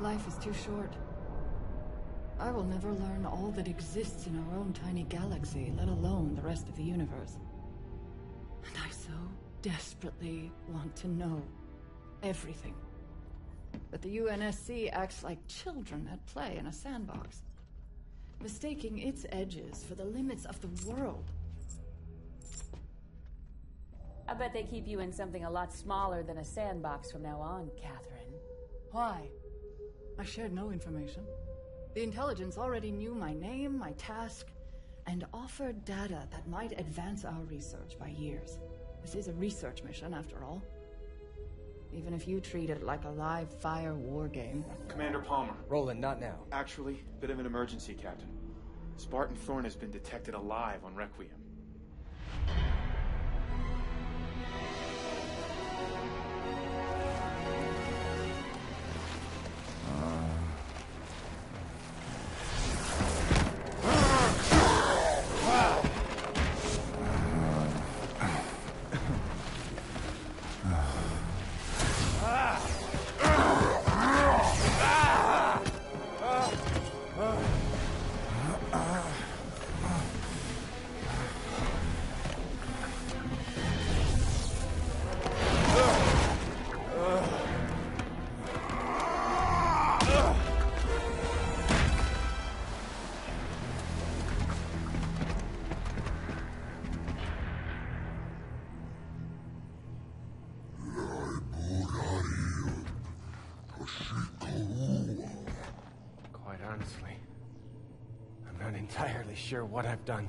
Life is too short. I will never learn all that exists in our own tiny galaxy, let alone the rest of the universe. And I so desperately want to know everything. But the UNSC acts like children at play in a sandbox, mistaking its edges for the limits of the world. I bet they keep you in something a lot smaller than a sandbox from now on, Catherine. Why? I shared no information. The intelligence already knew my name, my task, and offered data that might advance our research by years. This is a research mission, after all. Even if you treat it like a live fire war game. Commander Palmer. Roland, not now. Actually, bit of an emergency, Captain. Spartan Thorne has been detected alive on Requiem. Entirely sure what I've done.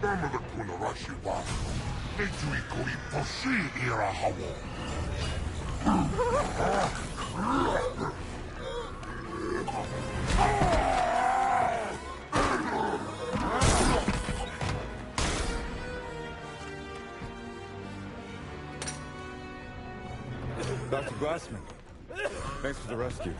tua kapono tumi tawa itasika. Ndama da kuna rashi wa. Neju iko iposhi ira hawo. Dr. Glassman, thanks for the rescue.